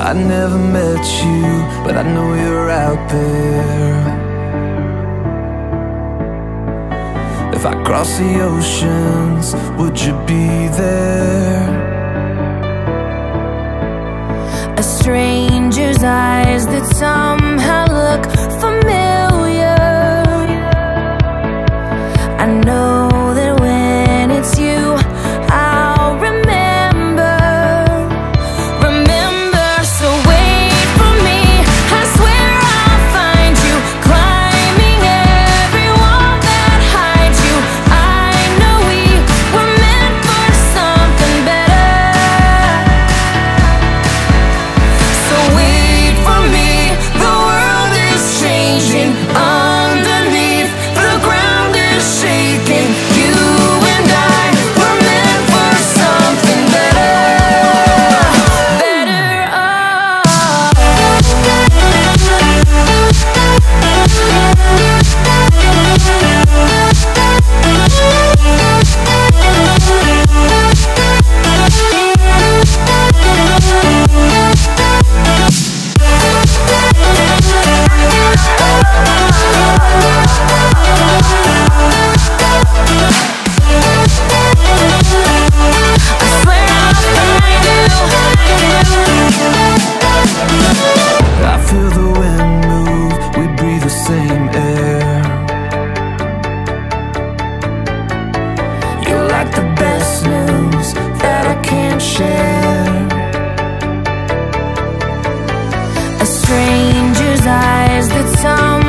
I never met you, but I know you're out there If I cross the oceans, would you be there? ties that some